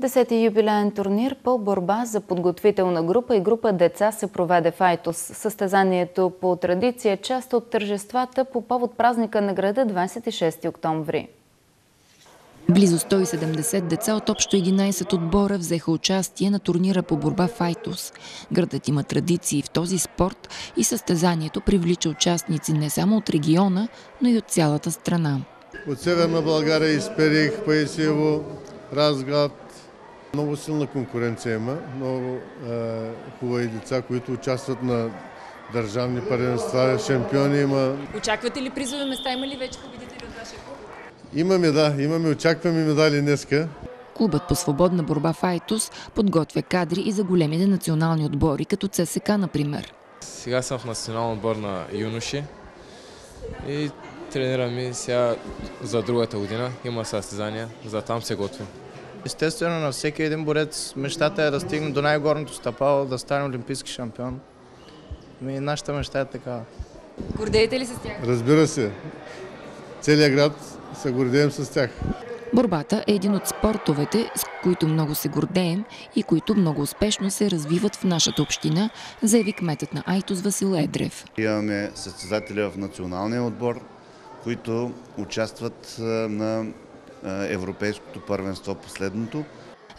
Десети юбилеен турнир по борба за подготвителна група и група деца се проведе в Айтос. Състезанието по традиция е част от тържествата по повод празника на града 26 октомври. Близо 170 деца от общо 11 отбора взеха участие на турнира по борба в Айтос. Градът има традиции в този спорт и състезанието привлича участници не само от региона, но и от цялата страна. От Северна България изперих Паисиево, Разград, много силна конкуренция има, много е, хубави деца, които участват на държавни първенства, шампиони има. Очаквате ли призови места? Има ли вече победители от вашия клуб? Имаме, да, имаме, очакваме медали днеска. Клубът по свободна борба в Айтос подготвя кадри и за големите национални отбори, като ЦСК, например. Сега съм в национален отбор на юноши и тренирам и сега за другата година. Има състезания, за там се готвим. Естествено, на всеки един борец мечтата е да стигне до най-горното стъпало, да стане олимпийски шампион. И нашата мечта е такава. Гордеете ли се с тях? Разбира се, целият град се гордеем с тях. Борбата е един от спортовете, с които много се гордеем и които много успешно се развиват в нашата община, заяви кметът на Айтос Васил Едрев. Имаме състезатели в националния отбор, които участват на Европейското първенство последното.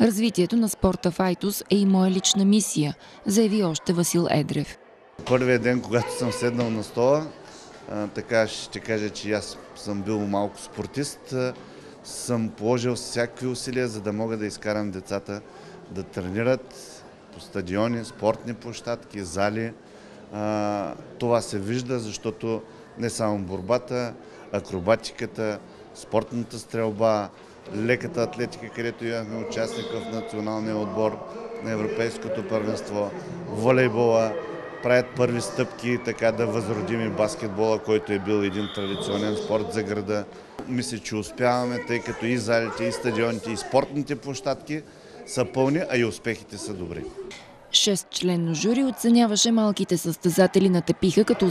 Развитието на спорта в Айтос е и моя лична мисия, заяви още Васил Едрев. Първият ден, когато съм седнал на стола, така ще кажа, че аз съм бил малко спортист, съм положил всякакви усилия, за да мога да изкарам децата да тренират по стадиони, спортни площадки, зали. Това се вижда, защото не само борбата, акробатиката, спортната стрелба, леката атлетика, където имахме участник в националния отбор на Европейското първенство, волейбола, правят първи стъпки така да възродим и баскетбола, който е бил един традиционен спорт за града. Мисля, че успяваме, тъй като и залите, и стадионите, и спортните площадки са пълни, а и успехите са добри. Шест членно жури оценяваше малките състезатели на тепиха като